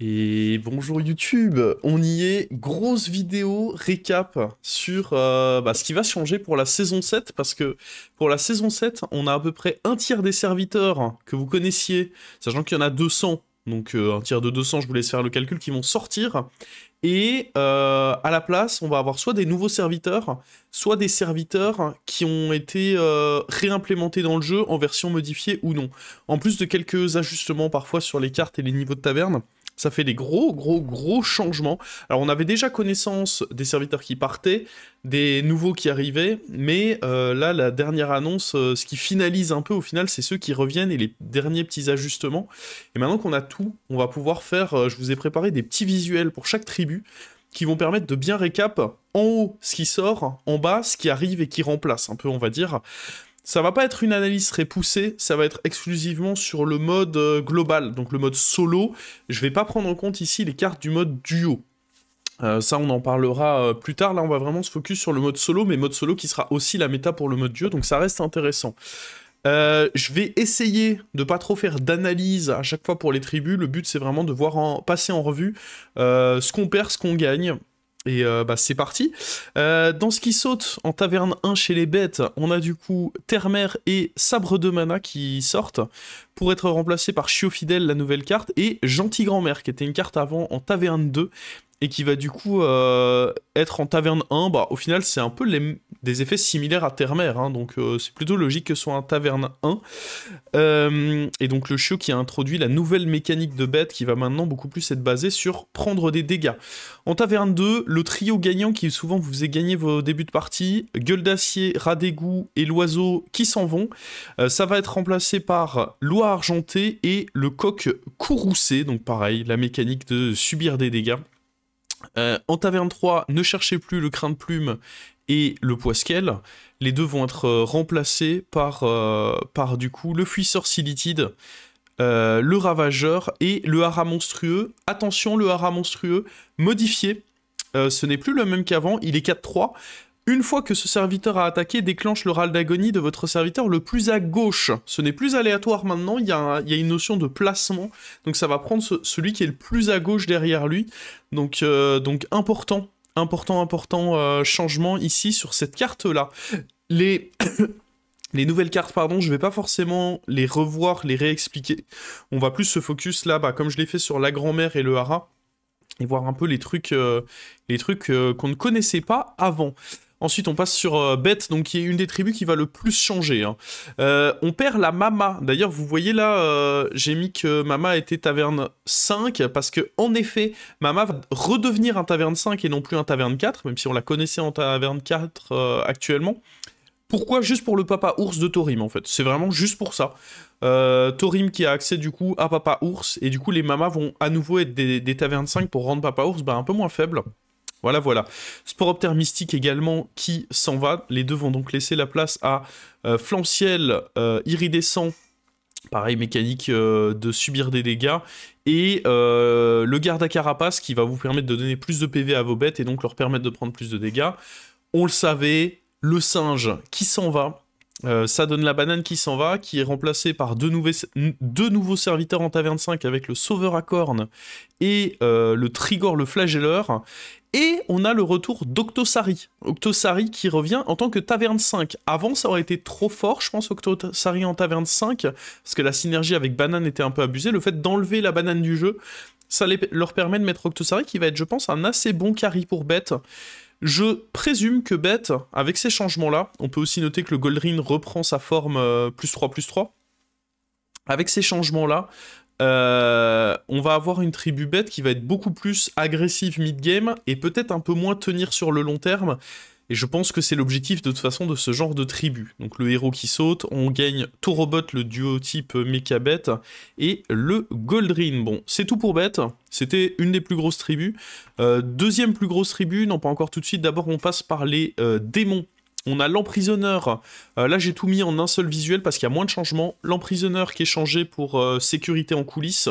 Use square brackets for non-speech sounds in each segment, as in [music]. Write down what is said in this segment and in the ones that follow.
Et bonjour YouTube, on y est, grosse vidéo récap sur euh, bah, ce qui va changer pour la saison 7, parce que pour la saison 7, on a à peu près un tiers des serviteurs que vous connaissiez, sachant qu'il y en a 200, donc euh, un tiers de 200, je vous laisse faire le calcul, qui vont sortir, et euh, à la place, on va avoir soit des nouveaux serviteurs, soit des serviteurs qui ont été réimplémentés dans le jeu en version modifiée ou non, en plus de quelques ajustements parfois sur les cartes et les niveaux de taverne, ça fait des gros, gros, gros changements. Alors, on avait déjà connaissance des serviteurs qui partaient, des nouveaux qui arrivaient, mais euh, là, la dernière annonce, euh, ce qui finalise un peu au final, c'est ceux qui reviennent et les derniers petits ajustements. Et maintenant qu'on a tout, on va pouvoir faire, euh, je vous ai préparé des petits visuels pour chaque tribu qui vont permettre de bien récap en haut ce qui sort, en bas ce qui arrive et qui remplace, un peu, on va dire. Ça va pas être une analyse très poussée, ça va être exclusivement sur le mode euh, global, donc le mode solo. Je vais pas prendre en compte ici les cartes du mode duo. Euh, ça, on en parlera euh, plus tard. Là, on va vraiment se focus sur le mode solo, mais mode solo qui sera aussi la méta pour le mode duo, donc ça reste intéressant. je vais essayer de pas trop faire d'analyse à chaque fois pour les tribus. Le but, c'est vraiment de voir passer en revue ce qu'on perd, ce qu'on gagne, et euh, bah, c'est parti. Euh, dans ce qui saute en taverne 1 chez les bêtes, on a du coup Terre-Mère et Sabre de Mana qui sortent pour être remplacés par Chiot Fidèle, la nouvelle carte, et Gentil Grand-Mère qui était une carte avant en taverne 2 et qui va du coup euh, être en taverne 1, bah, au final c'est un peu des effets similaires à Terre-Mère, hein, donc euh, c'est plutôt logique que ce soit un taverne 1. Euh, et donc le chiot qui a introduit la nouvelle mécanique de bête qui va maintenant beaucoup plus être basée sur prendre des dégâts. En taverne 2, le trio gagnant qui souvent vous faisait gagner vos débuts de partie, Gueule d'acier, Rat d'égout et l'oiseau qui s'en vont, ça va être remplacé par Loi argentée et le coq courroucé, donc pareil, la mécanique de subir des dégâts. Euh, en taverne 3, ne cherchez plus le crin de plume et le poisquel. Les deux vont être euh, remplacés par, euh, par du coup le fuisseur silitide, le ravageur et le hara monstrueux. Attention, le hara monstrueux modifié. ce n'est plus le même qu'avant, il est 4-3. Une fois que ce serviteur a attaqué, déclenche le râle d'agonie de votre serviteur le plus à gauche. Ce n'est plus aléatoire maintenant, il y, a une notion de placement. Donc ça va prendre celui qui est le plus à gauche derrière lui. Donc, euh, important, important, important euh, changement ici sur cette carte-là. Les... [coughs] Les nouvelles cartes, pardon, je vais pas forcément les revoir, les réexpliquer. On va plus se focus là, bas comme je l'ai fait sur la grand-mère et le hara, et voir un peu les trucs, euh, les trucs qu'on ne connaissait pas avant. Ensuite, on passe sur euh, donc qui est une des tribus qui va le plus changer. Hein. Euh, on perd la Mama. D'ailleurs, vous voyez là, euh, j'ai mis que Mama était taverne 5, parce que en effet, Mama va redevenir un taverne 5 et non plus un taverne 4, même si on la connaissait en taverne 4 actuellement. Pourquoi? Juste pour le papa ours de Torim, en fait. C'est vraiment juste pour ça. Torim qui a accès du coup à Papa Ours, et du coup les mamas vont à nouveau être des, tavernes 5 pour rendre Papa Ours bah, un peu moins faible. Voilà, voilà. Sporoptère Mystique également qui s'en va. Les deux vont donc laisser la place à euh, Flanciel euh, Iridescent, pareil mécanique euh, de subir des dégâts, et le garde à carapace qui va vous permettre de donner plus de PV à vos bêtes et donc leur permettre de prendre plus de dégâts. On le savait, le singe qui s'en va, ça donne la banane qui s'en va, qui est remplacée par deux, deux, nouveaux serviteurs en taverne 5 avec le sauveur à cornes et le trigor le flagelleur. Et on a le retour d'Octosari. Octosari qui revient en tant que taverne 5. Avant, ça aurait été trop fort, je pense, Octosari en taverne 5, parce que la synergie avec Banane était un peu abusée. Le fait d'enlever la banane du jeu, ça leur permet de mettre Octosari, qui va être, je pense, un assez bon carry pour Beth. Je présume que Beth, avec ces changements-là, on peut aussi noter que le Goldrin reprend sa forme euh, plus 3 plus 3. Avec ces changements-là, euh, on va avoir une tribu bête qui va être beaucoup plus agressive mid-game et peut-être un peu moins tenir sur le long terme. Et je pense que c'est l'objectif de toute façon de ce genre de tribu. Donc le héros qui saute, on gagne Torobot, le duo type Mecha bête, et le Goldrin. Bon, c'est tout pour bête. C'était une des plus grosses tribus. Euh, deuxième plus grosse tribu, non pas encore tout de suite. D'abord on passe par les euh, démons on a l'emprisonneur. Euh, là, j'ai tout mis en un seul visuel parce qu'il y a moins de changements. L'emprisonneur qui est changé pour euh, sécurité en coulisses.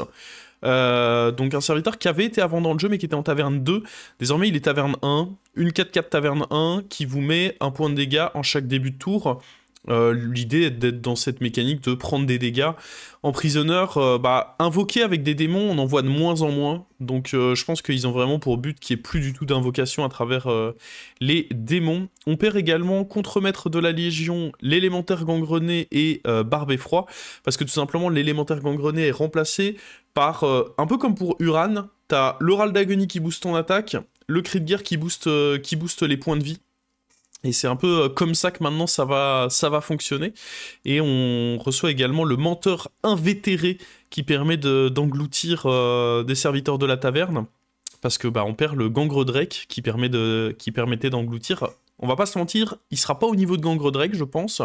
Euh, donc un serviteur qui avait été avant dans le jeu mais qui était en taverne 2. Désormais, il est taverne 1. Une 4-4 taverne 1 qui vous met un point de dégâts en chaque début de tour. Euh, l'idée est d'être dans cette mécanique de prendre des dégâts. Emprisonneur, euh, bah, invoquer avec des démons, on en voit de moins en moins. Donc euh, je pense qu'ils ont vraiment pour but qu'il n'y ait plus du tout d'invocation à travers les démons. On perd également contremaître de la Légion, l'élémentaire gangrené et barbe froid. Parce que tout simplement, l'élémentaire gangrené est remplacé par, un peu comme pour Uran, t'as l'oral d'agonie qui booste ton attaque, le cri de guerre qui booste, qui booste les points de vie et c'est un peu euh, comme ça que maintenant ça va, ça va fonctionner. Et on reçoit également le menteur invétéré qui permet d'engloutir euh, des serviteurs de la taverne. Parce que bah, on perd le gangre Drake qui, qui permettait d'engloutir on va pas se mentir, il sera pas au niveau de Gangre Drake, je pense,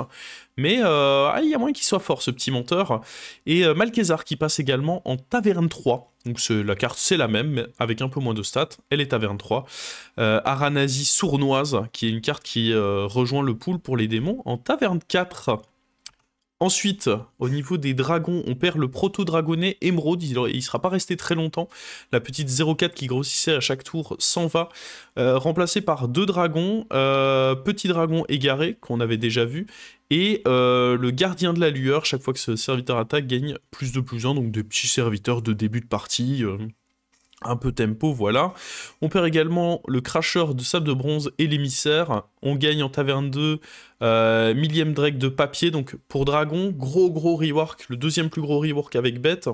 mais euh, ah, il y a moyen qu'il soit fort, ce petit menteur. Et euh, qui passe également en Taverne 3. Donc la carte, c'est la même, mais avec un peu moins de stats. Elle est Taverne 3. Euh, Aranazi Sournoise, qui est une carte qui rejoint le pool pour les démons, en Taverne 4. Ensuite, au niveau des dragons, on perd le proto-dragonnet émeraude, il ne sera pas resté très longtemps. La petite 04 qui grossissait à chaque tour s'en va, euh, remplacé par deux dragons, euh, petit dragon égaré, qu'on avait déjà vu, et euh, le gardien de la lueur, chaque fois que ce serviteur attaque, gagne plus de plus 1, donc des petits serviteurs de début de partie, un peu tempo, voilà. On perd également le cracheur de sable de bronze et l'émissaire. On gagne en taverne 2 euh, millième Drake de papier. Donc pour Dragon, gros gros rework, le deuxième plus gros rework avec Bête.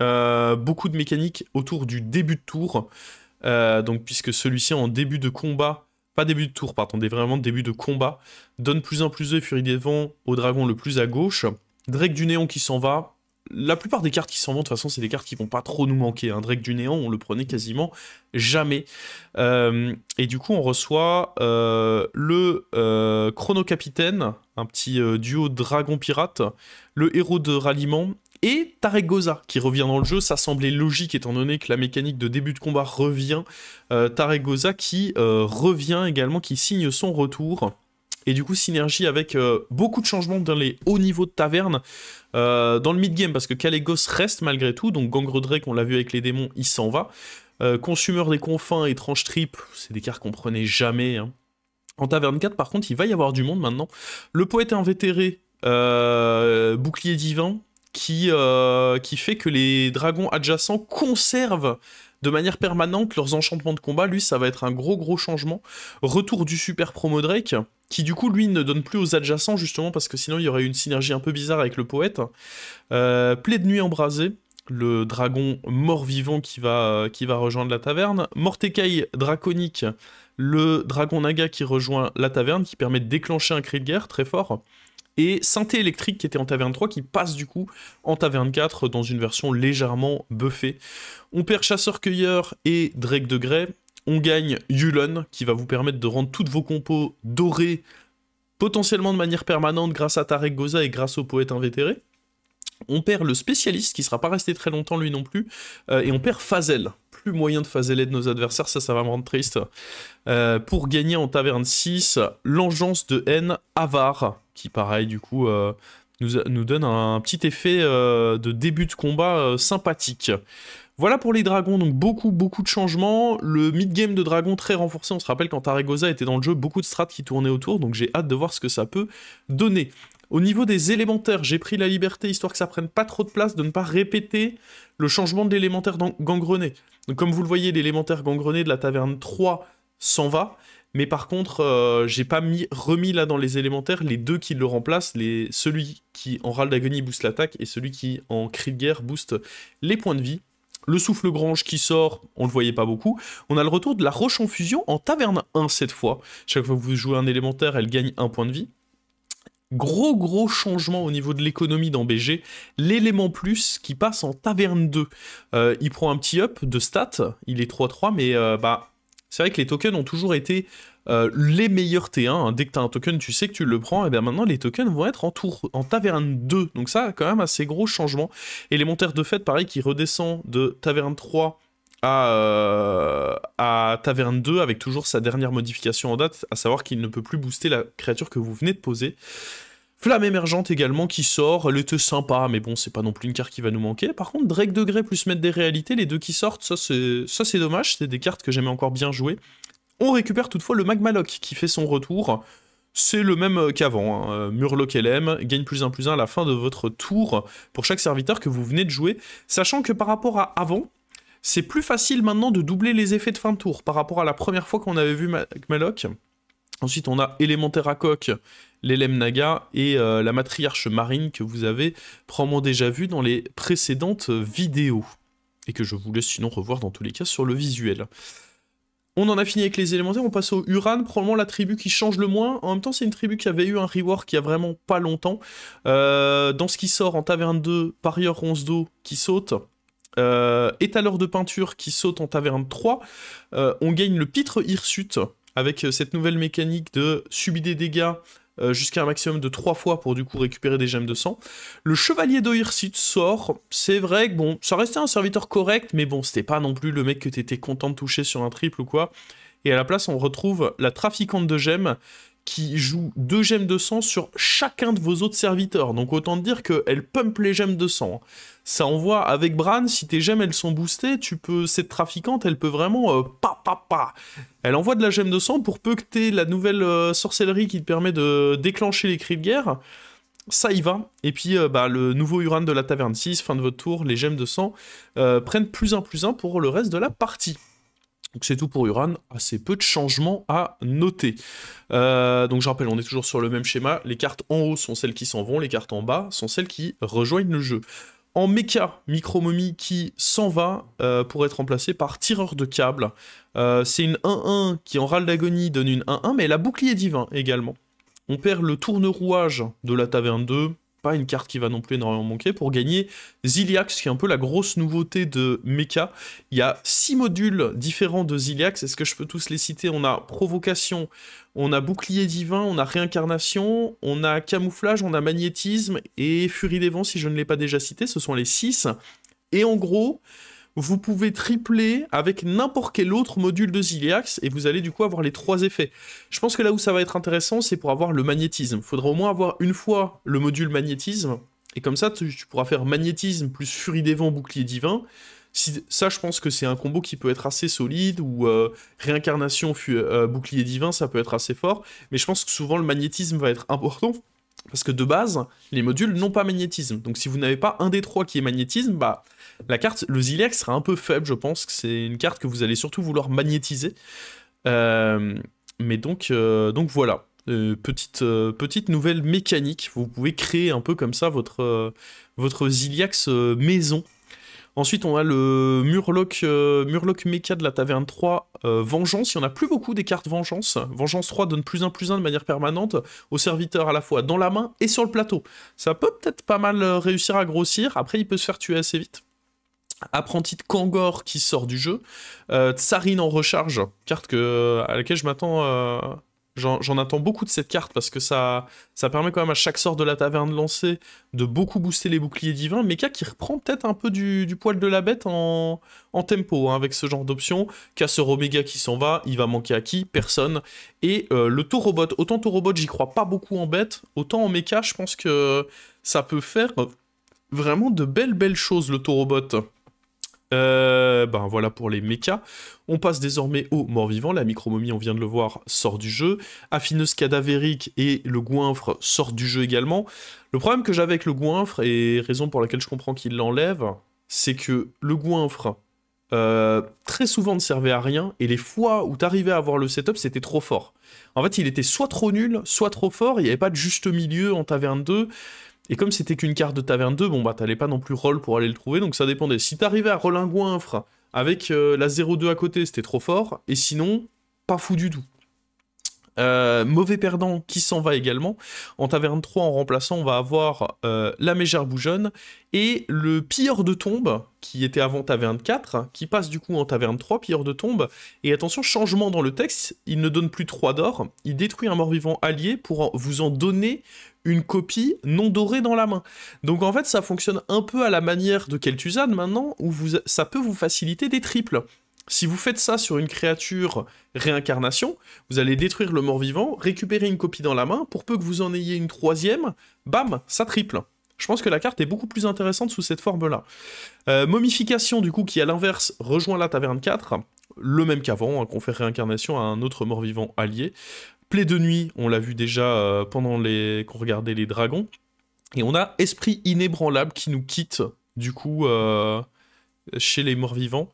Euh, beaucoup de mécaniques autour du début de tour. Euh, donc puisque celui-ci en début de combat, pas début de tour, pardon, vraiment début de combat, donne plus en plus de Furie des Vents au dragon le plus à gauche. Drake du néon qui s'en va, la plupart des cartes qui s'en vont, de toute façon, c'est des cartes qui vont pas trop nous manquer. Un Drake du Néant, on le prenait quasiment jamais. Euh, et du coup, on reçoit euh, le euh, Chrono Capitaine, un petit duo dragon-pirate, le héros de ralliement, et Tarek Goza qui revient dans le jeu. Ça semblait logique étant donné que la mécanique de début de combat revient. Tarek Goza qui revient également, qui signe son retour. Et du coup, synergie avec beaucoup de changements dans les hauts niveaux de taverne. Euh, dans le mid-game, parce que Calegos reste malgré tout, donc Gangre Drake, on l'a vu avec les démons, il s'en va. Euh, Consumeur des confins, étrange trip, c'est des cartes qu'on prenait jamais. Hein. En taverne 4, par contre, il va y avoir du monde maintenant. Le poète invétéré, euh, bouclier divin, qui fait que les dragons adjacents conservent de manière permanente leurs enchantements de combat. Lui, ça va être un gros gros changement. Retour du super promo Drake, qui du coup, lui, ne donne plus aux adjacents, justement, parce que sinon, il y aurait une synergie un peu bizarre avec le poète. Euh, Plaie de nuit embrasée, le dragon mort-vivant qui va, rejoindre la taverne. Mortekai draconique, le dragon naga qui rejoint la taverne, qui permet de déclencher un cri de guerre très fort. Et Synthé électrique qui était en taverne 3 qui passe du coup en taverne 4 dans une version légèrement buffée. On perd chasseur-cueilleur et Drake de Grey. On gagne Yulon, qui va vous permettre de rendre toutes vos compos dorées, potentiellement de manière permanente grâce à Tarek Goza et grâce au poète invétéré. On perd le spécialiste, qui sera pas resté très longtemps lui non plus, euh, et on perd Fazel. Plus moyen de Fazeler de nos adversaires, ça, ça va me rendre triste. Euh, pour gagner en taverne 6, l'engeance de haine avare, qui pareil du coup euh, nous, nous, donne un petit effet de début de combat sympathique. Voilà pour les dragons, donc beaucoup, beaucoup de changements. Le mid-game de dragon très renforcé, on se rappelle quand Taragosa était dans le jeu, beaucoup de strats qui tournaient autour, donc j'ai hâte de voir ce que ça peut donner. Au niveau des élémentaires, j'ai pris la liberté, histoire que ça prenne pas trop de place, de ne pas répéter le changement de l'élémentaire gangrené. Donc comme vous le voyez, l'élémentaire gangrené de la taverne 3 s'en va, mais par contre, euh, j'ai pas mis, remis là dans les élémentaires les deux qui le remplacent, les, celui qui en râle d'agonie booste l'attaque et celui qui en cri de guerre booste les points de vie. Le souffle grange qui sort, on le voyait pas beaucoup. On a le retour de la roche en fusion en taverne 1 cette fois. Chaque fois que vous jouez un élémentaire, elle gagne un point de vie. Gros gros changement au niveau de l'économie dans BG. L'élément plus qui passe en taverne 2. Euh, il prend un petit up de stats, il est 3-3, mais euh, bah c'est vrai que les tokens ont toujours été euh, les meilleurs T1. Hein. Dès que tu as un token, tu sais que tu le prends. Et bien maintenant, les tokens vont être en tour, en taverne 2. Donc ça, quand même, assez gros changement. Élémentaire de fait, pareil, qui redescend de taverne 3 à, euh, à, Taverne 2 avec toujours sa dernière modification en date, à savoir qu'il ne peut plus booster la créature que vous venez de poser. Flamme émergente également qui sort, elle était sympa, mais bon, c'est pas non plus une carte qui va nous manquer. Par contre, Drake Degré plus Mettre des réalités, les deux qui sortent, ça c'est dommage, c'est des cartes que j'aimais encore bien jouer. On récupère toutefois le Magmaloc qui fait son retour. c'est le même qu'avant. Hein. Murloc LM gagne plus 1 plus 1 à la fin de votre tour pour chaque serviteur que vous venez de jouer. Sachant que par rapport à avant, c'est plus facile maintenant de doubler les effets de fin de tour par rapport à la première fois qu'on avait vu Maloc. Ensuite, on a Élémentaire à coque, l'Elem Naga et euh, la matriarche marine que vous avez probablement déjà vu dans les précédentes vidéos. Et que je vous laisse sinon revoir dans tous les cas sur le visuel. On en a fini avec les élémentaires, on passe au Uran, probablement la tribu qui change le moins. En même temps, c'est une tribu qui avait eu un rework il y a vraiment pas longtemps. Euh, dans ce qui sort en Taverne 2, Parieur 11 d'eau qui saute. Euh, de peinture qui saute en Taverne 3. Euh, on gagne le Pitre Hirsute avec cette nouvelle mécanique de subir des dégâts euh, jusqu'à un maximum de 3 fois pour du coup récupérer des gemmes de sang. Le chevalier d'Oirsit sort, c'est vrai que bon, ça restait un serviteur correct, mais bon, c'était pas non plus le mec que t'étais content de toucher sur un triple ou quoi. Et à la place, on retrouve la trafiquante de gemmes qui joue 2 gemmes de sang sur chacun de vos autres serviteurs. Donc autant dire qu'elle pump les gemmes de sang. Ça envoie avec Bran, si tes gemmes elles sont boostées, tu peux cette trafiquante, elle peut vraiment euh, pa pa pa. Elle envoie de la gemme de sang pour peu que t'aies la nouvelle euh, sorcellerie qui te permet de déclencher les cris de guerre. Ça y va. Et puis euh, bah, le nouveau Uran de la taverne 6, fin de votre tour, les gemmes de sang prennent plus un plus un pour le reste de la partie. Donc c'est tout pour Uran, assez peu de changements à noter. donc je rappelle, on est toujours sur le même schéma, les cartes en haut sont celles qui s'en vont, les cartes en bas sont celles qui rejoignent le jeu en mecha Micromomie qui s'en va euh, pour être remplacé par tireur de câble. Euh, c'est une 1-1 qui en râle d'agonie donne une 1-1, mais elle a bouclier divin également. On perd le tourne-rouage de la taverne 2, pas une carte qui va non plus énormément manquer, pour gagner Ziliax, qui est un peu la grosse nouveauté de Mecha. Il y a six modules différents de Ziliax, est-ce que je peux tous les citer? On a Provocation, on a Bouclier Divin, on a Réincarnation, on a Camouflage, on a Magnétisme et Furie des Vents, si je ne l'ai pas déjà cité, ce sont les six. Et en gros, vous pouvez tripler avec n'importe quel autre module de Ziliax et vous allez du coup avoir les trois effets. Je pense que là où ça va être intéressant, c'est pour avoir le magnétisme. Il faudra au moins avoir une fois le module magnétisme, et comme ça, tu, pourras faire magnétisme plus furie des vents, bouclier divin. Si, ça, je pense que c'est un combo qui peut être assez solide, ou euh, réincarnation, euh, bouclier divin, ça peut être assez fort. Mais je pense que souvent, le magnétisme va être important, parce que de base, les modules n'ont pas magnétisme. Donc si vous n'avez pas un des trois qui est magnétisme, bah la carte, le Zilex sera un peu faible, je pense que c'est une carte que vous allez surtout vouloir magnétiser. Euh, mais donc, euh, donc voilà. Euh, petite, petite nouvelle mécanique. Vous pouvez créer un peu comme ça votre, votre Ziliax maison. Ensuite, on a le Murloc, euh, Mecha de la Taverne 3, euh, Vengeance. Il n'y en a plus beaucoup des cartes Vengeance. Vengeance 3 donne plus un plus un de manière permanente aux serviteurs à la fois dans la main et sur le plateau. Ça peut peut-être pas mal euh, réussir à grossir. Après, il peut se faire tuer assez vite. Apprenti de Kangor qui sort du jeu. Tsarine en recharge, carte à laquelle je m'attends J'en attends beaucoup de cette carte parce que ça, ça permet quand même à chaque sort de la taverne lancée de beaucoup booster les boucliers divins. Mecha qui reprend peut-être un peu du, poil de la bête en, tempo hein, avec ce genre d'option. Casseur Omega qui s'en va, il va manquer à qui? Personne. Et euh, le Taurobot, autant Taurobot j'y crois pas beaucoup en bête, autant en Mecha je pense que ça peut faire vraiment de belles belles choses le Taurobot. Euh, ben voilà pour les mechas. On passe désormais au mort-vivant. La micromomie, on vient de le voir, sort du jeu. Affineuse cadavérique et le goinfre sortent du jeu également. Le problème que j'avais avec le goinfre, et raison pour laquelle je comprends qu'il l'enlève, c'est que le goinfre, euh, très souvent ne servait à rien, et les fois où t'arrivais à avoir le setup, c'était trop fort. En fait, il était soit trop nul, soit trop fort, il n'y avait pas de juste milieu en taverne 2, et comme c'était qu'une carte de taverne 2, bon bah t'allais pas non plus roll pour aller le trouver, donc ça dépendait. Si t'arrivais à roll un goinfre avec euh, la 0-2 à côté, c'était trop fort, et sinon, pas fou du tout. Euh, mauvais perdant qui s'en va également. En taverne 3, en remplaçant, on va avoir euh, la mégère bougeonne et le pire de tombe, qui était avant taverne 4, qui passe du coup en taverne 3, pire de tombe. Et attention, changement dans le texte, il ne donne plus 3 d'or, il détruit un mort-vivant allié pour vous en donner une copie non dorée dans la main. Donc en fait, ça fonctionne un peu à la manière de Kel'Thuzad maintenant, où ça peut vous faciliter des triples. Si vous faites ça sur une créature réincarnation, vous allez détruire le mort-vivant, récupérer une copie dans la main, pour peu que vous en ayez une troisième, bam, ça triple. Je pense que la carte est beaucoup plus intéressante sous cette forme-là. Euh, momification, du coup, qui à l'inverse rejoint la taverne 4, le même qu'avant, hein, qu'on fait réincarnation à un autre mort-vivant allié Plaie de nuit, on l'a vu déjà pendant les qu'on regardait les dragons. Et on a Esprit inébranlable qui nous quitte, du coup, chez les morts vivants.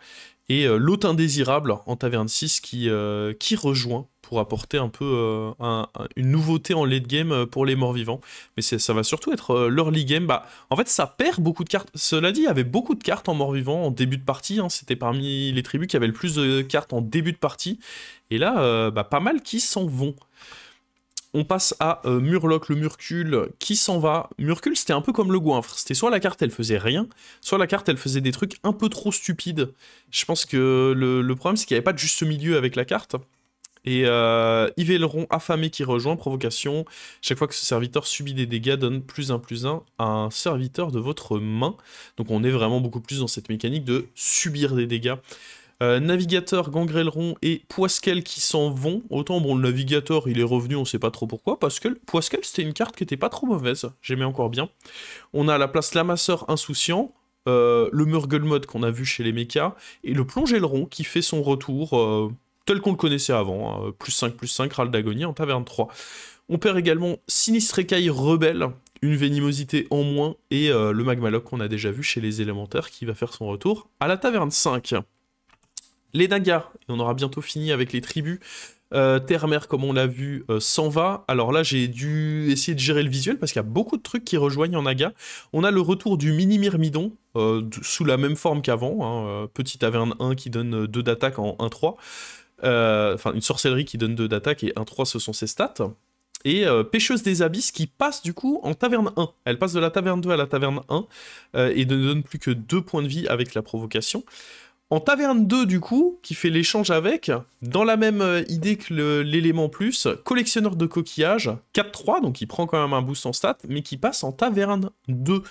Et l'hôte indésirable en taverne 6 qui, qui rejoint pour apporter un peu euh, une nouveauté en late game euh, pour les morts vivants. Mais ça va surtout être euh, l'early game. Bah, en fait, ça perd beaucoup de cartes. Cela dit, il y avait beaucoup de cartes en morts vivants en début de partie. Hein. C'était parmi les tribus qui avaient le plus de cartes en début de partie. Et là, bah, pas mal qui s'en vont. On passe à Murloc, le Murcule, qui s'en va. Murcule, c'était un peu comme le goinfre. C'était soit la carte, elle faisait rien, soit la carte, elle faisait des trucs un peu trop stupides. Je pense que le, le problème, c'est qu'il n'y avait pas de juste milieu avec la carte. Et euh, Yvelron affamé qui rejoint, provocation. Chaque fois que ce serviteur subit des dégâts, donne plus un plus un à un serviteur de votre main. Donc on est vraiment beaucoup plus dans cette mécanique de subir des dégâts. Euh, navigateur, Gangrelron et Poisquel qui s'en vont. Autant, bon, le navigateur, il est revenu, on sait pas trop pourquoi. Parce que Poisquel, c'était une carte qui était pas trop mauvaise. J'aimais encore bien. On a à la place l'amasseur insouciant. Euh, le Murgle qu'on a vu chez les mechas, et le Plongeleron qui fait son retour, euh, tel qu'on le connaissait avant, hein, plus 5, plus 5, Râle d'agonie en taverne 3. On perd également Sinistre Écaille Rebelle, une vénimosité en moins, et le Magmaloc qu'on a déjà vu chez les élémentaires qui va faire son retour à la taverne 5. Les Nagas, et on aura bientôt fini avec les tribus. Euh, Terre-Mère, comme on l'a vu, euh, s'en va. Alors là, j'ai dû essayer de gérer le visuel parce qu'il y a beaucoup de trucs qui rejoignent en Naga. On a le retour du mini Myrmidon, sous la même forme qu'avant. Hein, petit taverne 1 qui donne 2 d'attaque en 1-3. Euh, enfin une sorcellerie qui donne 2 d'attaque et 1-3 ce sont ses stats. Et euh, Pêcheuse des Abysses qui passe du coup en taverne 1. Elle passe de la taverne 2 à la taverne 1 euh, et ne donne plus que 2 points de vie avec la provocation. En taverne 2, du coup, qui fait l'échange avec, dans la même euh, idée que l'élément plus, collectionneur de coquillages, 4-3, donc il prend quand même un boost en stat, mais qui passe en taverne 2.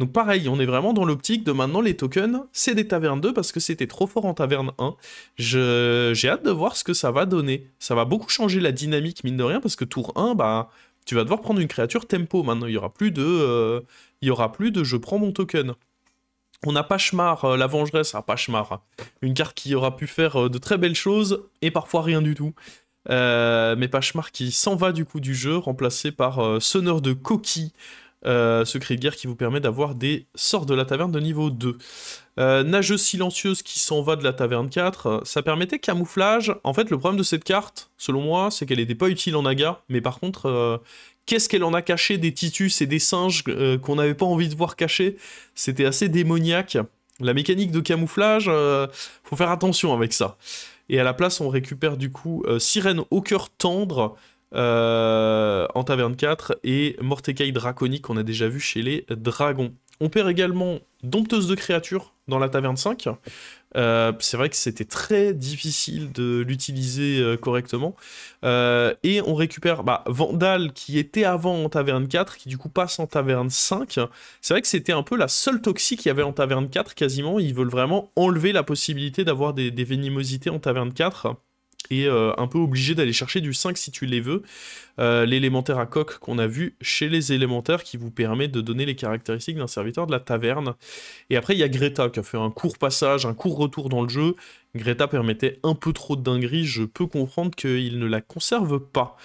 Donc pareil, on est vraiment dans l'optique de maintenant les tokens, c'est des tavernes 2 parce que c'était trop fort en taverne 1. J'ai hâte de voir ce que ça va donner. Ça va beaucoup changer la dynamique, mine de rien, parce que tour 1, bah, tu vas devoir prendre une créature tempo maintenant. Il y aura plus de, euh, y aura plus de je prends mon token. On a Pachemar, euh, la vengeresse, à Pachemar, une carte qui aura pu faire euh, de très belles choses et parfois rien du tout. Euh, mais Pachemar qui s'en va du coup du jeu, remplacé par Sonneur de Coquille, secret de guerre qui vous permet d'avoir des sorts de la taverne de niveau 2. Nageuse silencieuse qui s'en va de la taverne 4, ça permettait camouflage. En fait, le problème de cette carte, selon moi, c'est qu'elle n'était pas utile en naga, mais par contre, qu'est-ce qu'elle en a caché des titus et des singes euh, qu'on n'avait pas envie de voir cachés. C'était assez démoniaque. La mécanique de camouflage, euh, faut faire attention avec ça. Et à la place, on récupère du coup euh, Sirène au cœur tendre en taverne 4 et Mortecaille draconique qu'on a déjà vu chez les dragons. On perd également Dompteuse de créatures dans la taverne 5. Euh, c'est vrai que c'était très difficile de l'utiliser euh, correctement. Euh, et on récupère bah, Vandal qui était avant en taverne 4, qui du coup passe en taverne 5. C'est vrai que c'était un peu la seule toxique qu'il y avait en taverne 4 quasiment. Ils veulent vraiment enlever la possibilité d'avoir des, des en taverne 4 et euh, un peu obligé d'aller chercher du 5 si tu les veux. Euh, l'élémentaire à coque qu'on a vu chez les élémentaires qui vous permet de donner les caractéristiques d'un serviteur de la taverne. Et après, il y a Greta qui a fait un court passage, un court retour dans le jeu. Greta permettait un peu trop de dinguerie, je peux comprendre qu'il ne la conserve pas.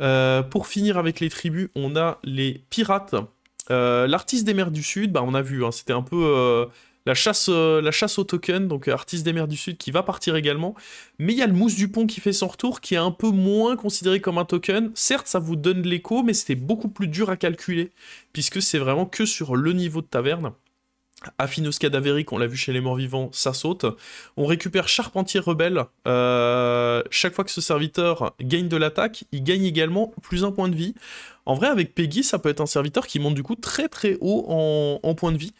Euh, pour finir avec les tribus, on a les pirates. L'artiste des mers du Sud, bah on a vu, hein, c'était un peu la chasse, euh, la au token, donc Artiste des mers du Sud qui va partir également. Mais il y a le Mousse du Pont qui fait son retour, qui est un peu moins considéré comme un token. Certes, ça vous donne l'écho, mais c'était beaucoup plus dur à calculer, puisque c'est vraiment que sur le niveau de taverne. Affinos cadavérique, on l'a vu chez les morts vivants, ça saute. On récupère Charpentier rebelle. Euh, chaque fois que ce serviteur gagne de l'attaque, il gagne également plus un point de vie. En vrai, avec Peggy, ça peut être un serviteur qui monte du coup très très haut en, en points de vie.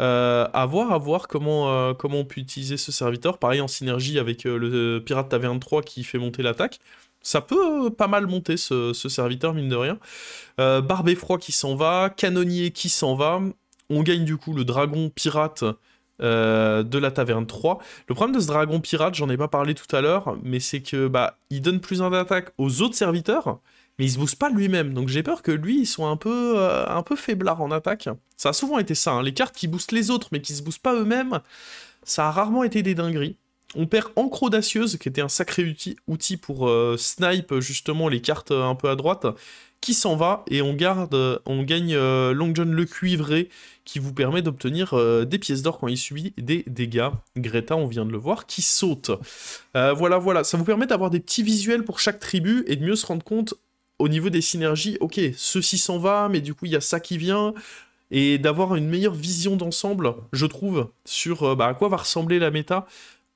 Euh, à voir, à voir comment, euh, comment on peut utiliser ce serviteur. Pareil en synergie avec euh, le Pirate Taverne 3 qui fait monter l'attaque. Ça peut pas mal monter ce, serviteur, mine de rien. Barbé Froid qui s'en va, Canonnier qui s'en va. On gagne du coup le Dragon Pirate de la Taverne 3. Le problème de ce Dragon Pirate, j'en ai pas parlé tout à l'heure, mais c'est que bah il donne plus d'attaque aux autres serviteurs, mais il se booste pas lui-même. Donc j'ai peur que lui, il soit un peu, euh, un peu faiblard en attaque. Ça a souvent été ça, hein. les cartes qui boostent les autres, mais qui se boostent pas eux-mêmes, ça a rarement été des dingueries. On perd Encre Audacieuse, qui était un sacré outil, pour euh, snipe justement les cartes un peu à droite, qui s'en va, et on garde, on gagne Long John le Cuivré, qui vous permet d'obtenir des pièces d'or quand il subit des dégâts. Greta, on vient de le voir, qui saute. voilà, voilà, ça vous permet d'avoir des petits visuels pour chaque tribu, et de mieux se rendre compte au niveau des synergies, ok, ceci s'en va, mais du coup, il y a ça qui vient, et d'avoir une meilleure vision d'ensemble, je trouve, sur euh, bah, à quoi va ressembler la méta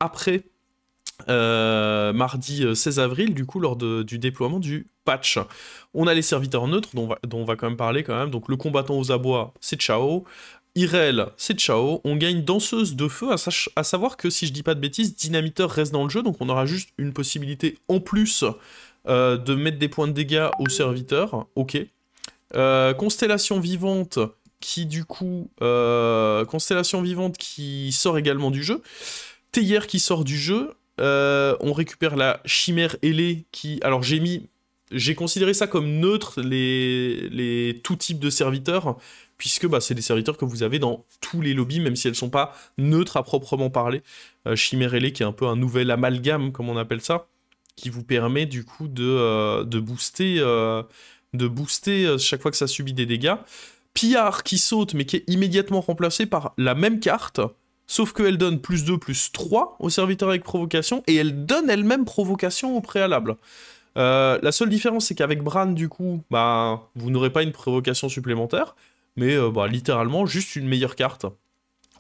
après euh, mardi 16 euh, avril, du coup, lors du déploiement du patch. On a les serviteurs neutres, dont on, va, quand même parler quand même. Donc le combattant aux abois, c'est ciao. Irel, c'est ciao. On gagne danseuse de feu, à, savoir que si je dis pas de bêtises, dynamiteur reste dans le jeu, donc on aura juste une possibilité en plus euh, de mettre des points de dégâts au serviteur, ok. Euh, constellation vivante qui du coup... Euh, constellation vivante qui sort également du jeu. Théière qui sort du jeu. on récupère la chimère ailée qui... Alors j'ai mis... J'ai considéré ça comme neutre, les, les tout types de serviteurs, puisque bah, c'est des serviteurs que vous avez dans tous les lobbies, même si elles sont pas neutres à proprement parler. Chimère ailée qui est un peu un nouvel amalgame, comme on appelle ça qui vous permet du coup de, euh, de booster, euh, de booster euh, chaque fois que ça subit des dégâts. Pillard qui saute mais qui est immédiatement remplacé par la même carte, sauf qu'elle donne plus 2, plus 3 au serviteur avec provocation, et elle donne elle-même provocation au préalable. la seule différence c'est qu'avec Bran du coup, bah, vous n'aurez pas une provocation supplémentaire, mais bah, littéralement juste une meilleure carte.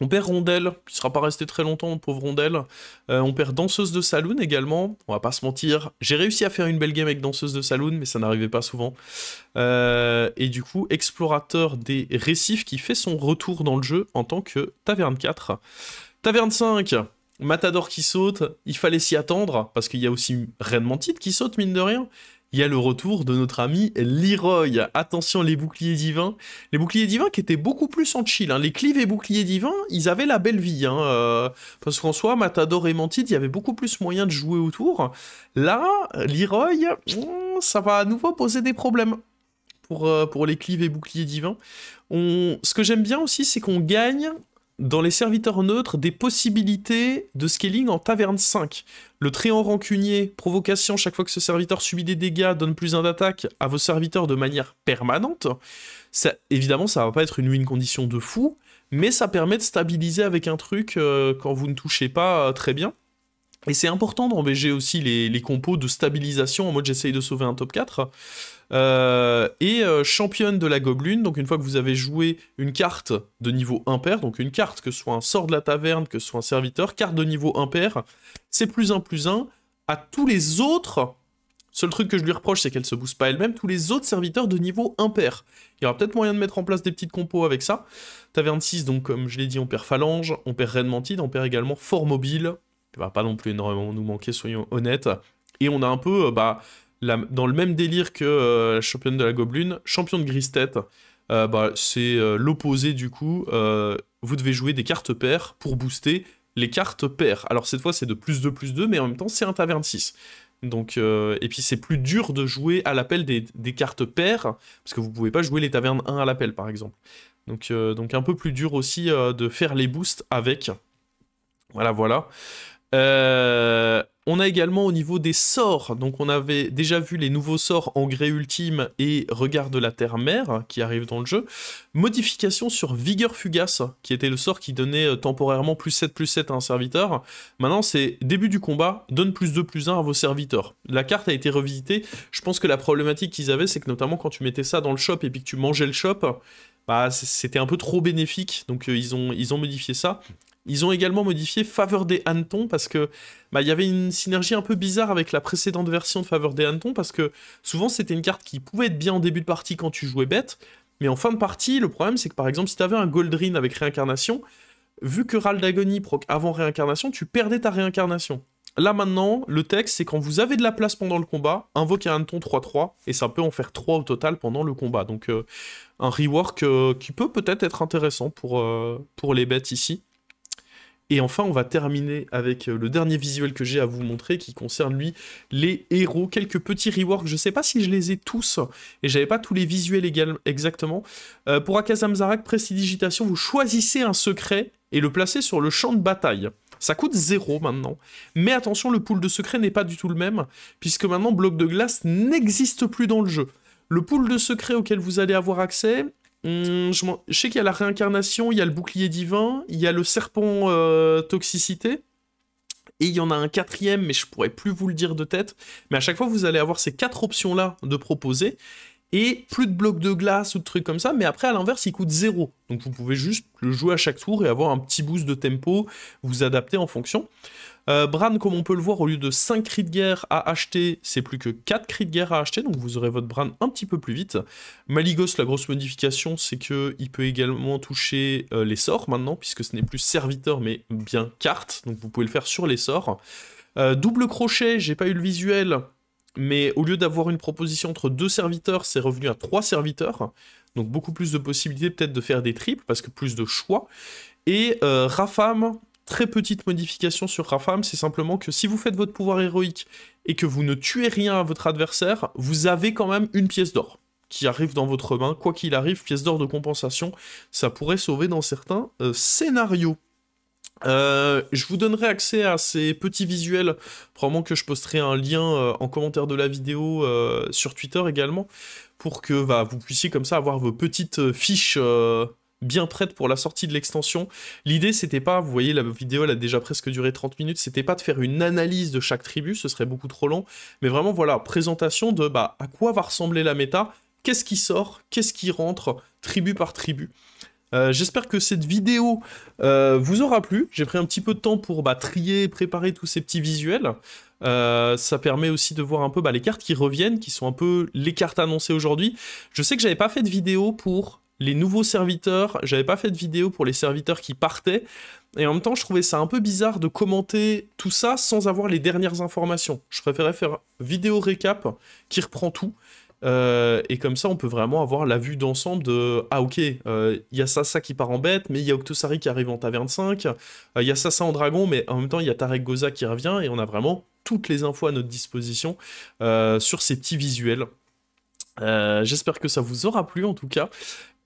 On perd Rondelle, qui sera pas resté très longtemps, pauvre Rondelle. Euh, on perd Danseuse de Saloon également, on va pas se mentir. J'ai réussi à faire une belle game avec Danseuse de Saloon, mais ça n'arrivait pas souvent. Euh, et du coup, Explorateur des Récifs qui fait son retour dans le jeu en tant que Taverne 4. Taverne 5, Matador qui saute, il fallait s'y attendre, parce qu'il y a aussi Reine Mantide qui saute, mine de rien il y a le retour de notre ami Leroy. Attention, les boucliers divins. Les boucliers divins qui étaient beaucoup plus en chill. Hein. Les clives et boucliers divins, ils avaient la belle vie. Hein, euh, parce qu'en soi, Matador et Mantide, il y avait beaucoup plus moyen de jouer autour. Là, Leroy, hmm, ça va à nouveau poser des problèmes pour, euh, les clives et boucliers divins. Ce que j'aime bien aussi, c'est qu'on gagne dans les serviteurs neutres des possibilités de scaling en taverne 5. Le tréant rancunier, provocation, chaque fois que ce serviteur subit des dégâts, donne plus d'attaque à vos serviteurs de manière permanente. Évidemment, ça va pas être une win condition de fou, mais ça permet de stabiliser avec un truc euh, quand vous ne touchez pas euh, très bien. Et c'est important d'embêger aussi les, compos de stabilisation en mode j'essaye de sauver un top 4. Euh, et euh, championne de la gobelune, donc une fois que vous avez joué une carte de niveau impair, donc une carte que ce soit un sort de la taverne, que ce soit un serviteur, carte de niveau impair, c'est plus 1 plus 1 à tous les autres. Seul truc que je lui reproche, c'est qu'elle se booste pas elle-même, tous les autres serviteurs de niveau impair. Il y aura peut-être moyen de mettre en place des petites compos avec ça. Taverne 6, donc comme je l'ai dit, on perd Phalange, on perd Reine on perd également Fort Mobile, qui va pas non plus énormément nous manquer, soyons honnêtes. Et on a un peu, euh, dans le même délire que euh, la championne de la Gobelune, champion de grise tête, euh, bah, c'est l'opposé du coup. vous devez jouer des cartes paires pour booster les cartes paires. Alors cette fois c'est de plus 2 plus 2, mais en même temps c'est un taverne 6. Donc, et puis c'est plus dur de jouer à l'appel des, cartes paires, parce que vous pouvez pas jouer les tavernes 1 à l'appel par exemple. Donc, donc un peu plus dur aussi de faire les boosts avec. Voilà, voilà. Euh, on a également au niveau des sorts, donc on avait déjà vu les nouveaux sorts Engrais Ultime et Regard de la Terre-Mère qui arrivent dans le jeu. Modification sur Vigueur Fugace, qui était le sort qui donnait euh, temporairement plus 7 plus 7 à un serviteur. Maintenant c'est début du combat, donne plus 2 plus 1 à vos serviteurs. La carte a été revisitée, je pense que la problématique qu'ils avaient c'est que notamment quand tu mettais ça dans le shop et puis que tu mangeais le shop, bah, c'était un peu trop bénéfique, donc euh, ils, ont, ils ont modifié ça. Ils ont également modifié Faveur des hannetons parce que bah, y avait une synergie un peu bizarre avec la précédente version de Faveur des hannetons parce que souvent c'était une carte qui pouvait être bien en début de partie quand tu jouais bête, mais en fin de partie, le problème c'est que par exemple si tu avais un Goldrin avec réincarnation, vu que Ral d'Agonie proc avant réincarnation, tu perdais ta réincarnation. Là maintenant, le texte c'est quand vous avez de la place pendant le combat, invoquez un hanneton 3-3, et ça peut en faire 3 au total pendant le combat. Donc euh, un rework euh, qui peut peut-être être intéressant pour, euh, pour les bêtes ici. Et enfin, on va terminer avec euh, le dernier visuel que j'ai à vous montrer qui concerne lui les héros. Quelques petits reworks, je sais pas si je les ai tous et j'avais pas tous les visuels exactement. Euh, pour Akazam Zarak, Prestidigitation, vous choisissez un secret et le placez sur le champ de bataille. Ça coûte 0 maintenant. Mais attention, le pool de secret n'est pas du tout le même, puisque maintenant bloc de glace n'existe plus dans le jeu. Le pool de secret auquel vous allez avoir accès, hmm, je, sais qu'il y a la réincarnation, il y a le bouclier divin, il y a le serpent euh, toxicité, et il y en a un quatrième, mais je pourrais plus vous le dire de tête. Mais à chaque fois, vous allez avoir ces quatre options-là de proposer et plus de blocs de glace ou de trucs comme ça, mais après à l'inverse il coûte zéro. Donc vous pouvez juste le jouer à chaque tour et avoir un petit boost de tempo, vous adapter en fonction. Euh, Bran, comme on peut le voir, au lieu de 5 cris de guerre à acheter, c'est plus que 4 cris de guerre à acheter, donc vous aurez votre Bran un petit peu plus vite. Maligos, la grosse modification, c'est qu'il peut également toucher euh, les sorts maintenant, puisque ce n'est plus serviteur, mais bien carte, donc vous pouvez le faire sur les sorts. Euh, double crochet, j'ai pas eu le visuel, mais au lieu d'avoir une proposition entre deux serviteurs, c'est revenu à trois serviteurs. Donc beaucoup plus de possibilités peut-être de faire des triples, parce que plus de choix. Et euh, Rafam, très petite modification sur Rafam, c'est simplement que si vous faites votre pouvoir héroïque et que vous ne tuez rien à votre adversaire, vous avez quand même une pièce d'or qui arrive dans votre main. Quoi qu'il arrive, pièce d'or de compensation, ça pourrait sauver dans certains euh, scénarios. Euh, je vous donnerai accès à ces petits visuels, probablement que je posterai un lien euh, en commentaire de la vidéo euh, sur Twitter également, pour que bah, vous puissiez comme ça avoir vos petites fiches bien prêtes pour la sortie de l'extension. L'idée c'était pas, vous voyez la vidéo elle a déjà presque duré 30 minutes, c'était pas de faire une analyse de chaque tribu, ce serait beaucoup trop long, mais vraiment voilà, présentation de bah, à quoi va ressembler la méta, qu'est-ce qui sort, qu'est-ce qui rentre, tribu par tribu. Euh, j'espère que cette vidéo euh, vous aura plu. J'ai pris un petit peu de temps pour bah, trier et préparer tous ces petits visuels. Euh, ça permet aussi de voir un peu bah, les cartes qui reviennent, qui sont un peu les cartes annoncées aujourd'hui. Je sais que j'avais pas fait de vidéo pour les nouveaux serviteurs, j'avais pas fait de vidéo pour les serviteurs qui partaient, et en même temps je trouvais ça un peu bizarre de commenter tout ça sans avoir les dernières informations. Je préférais faire vidéo récap qui reprend tout, euh, et comme ça, on peut vraiment avoir la vue d'ensemble de ah ok, euh, il y a ça, qui part en bête, mais il y a Octosari qui arrive en taverne 5, euh, il y a ça en dragon, mais en même temps, il y a Tarek Goza qui revient, et on a vraiment toutes les infos à notre disposition sur ces petits visuels. J'espère que ça vous aura plu en tout cas.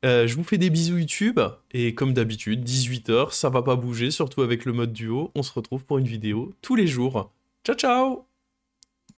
je vous fais des bisous YouTube, et comme d'habitude, 18h, ça va pas bouger, surtout avec le mode duo. On se retrouve pour une vidéo tous les jours. Ciao ciao